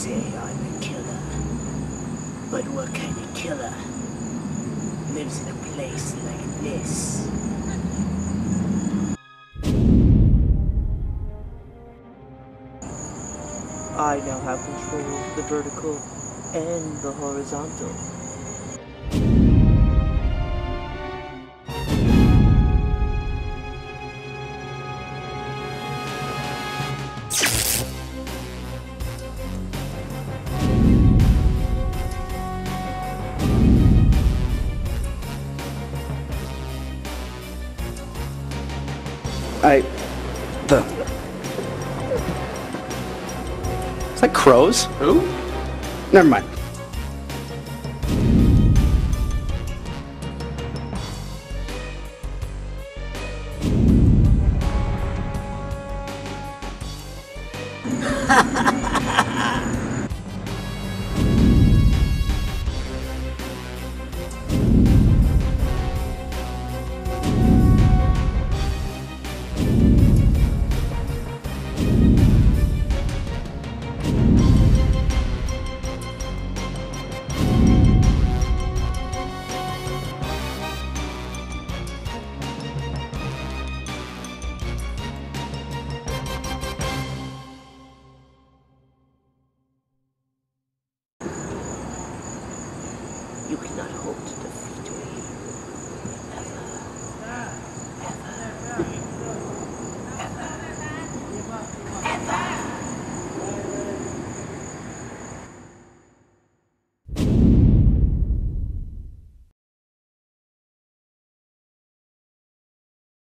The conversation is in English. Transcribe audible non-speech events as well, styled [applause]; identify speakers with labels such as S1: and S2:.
S1: say I'm a killer. But what kind of killer lives in a place like this? I now have control of the vertical and the horizontal.
S2: I. The. Is that Kroze?
S3: Who?
S2: Never mind. Ha [laughs] ha! hoped to